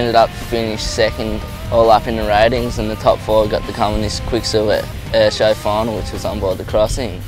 ended up finishing second all up in the ratings and the top four got to come in this Quiksilver airshow uh, final which was on board the crossing.